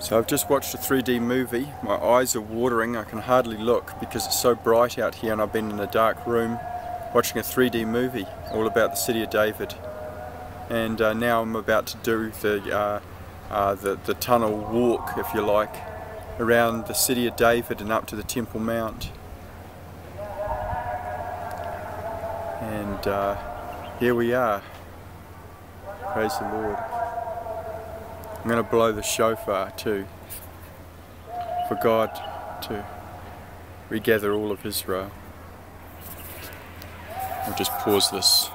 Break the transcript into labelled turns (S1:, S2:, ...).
S1: So I've just watched a 3D movie. My eyes are watering. I can hardly look because it's so bright out here and I've been in a dark room watching a 3D movie all about the city of David. And uh, now I'm about to do the, uh, uh, the, the tunnel walk, if you like, around the city of David and up to the Temple Mount. And uh, here we are. Praise the Lord. I'm going to blow the shofar too for God to regather all of Israel. I'll just pause this.